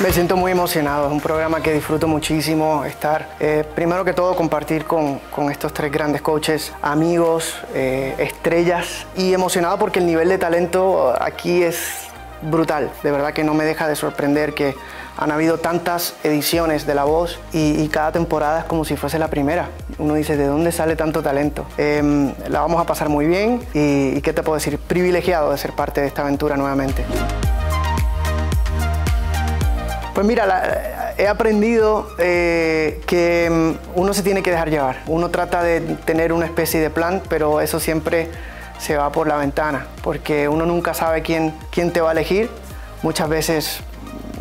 Me siento muy emocionado, es un programa que disfruto muchísimo estar. Eh, primero que todo, compartir con, con, estos tres grandes coaches, amigos, eh, estrellas y emocionado porque el nivel de talento aquí es brutal. De verdad que no me deja de sorprender que han habido tantas ediciones de La Voz y, cada temporada es como si fuese la primera. Uno dice, ¿de dónde sale tanto talento? Em, la vamos a pasar muy bien y, y, ¿qué te puedo decir? Privilegiado de ser parte de esta aventura nuevamente. Pues mira, he aprendido eh, que mm, uno se tiene que dejar llevar. Uno trata de tener una especie de plan, pero eso siempre se va por la ventana, porque uno nunca sabe quién, quién te va a elegir. Muchas veces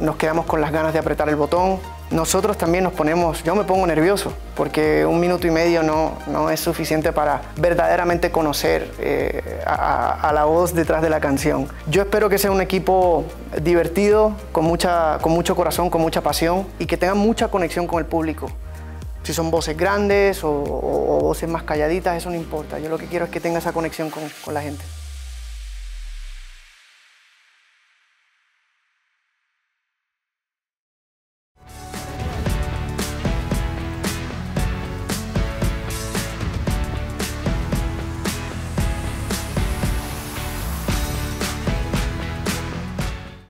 nos quedamos con las ganas de apretar el botón, nosotros también nos ponemos, yo me pongo nervioso, porque un minuto y medio no, no es suficiente para verdaderamente conocer eh, a, la voz detrás de la canción. Yo espero que sea un equipo divertido, con, mucha, con mucho corazón, con mucha pasión y que tenga mucha conexión con el público. Si son voces grandes o, voces más calladitas, eso no importa. Yo lo que quiero es que tenga esa conexión con, con la gente.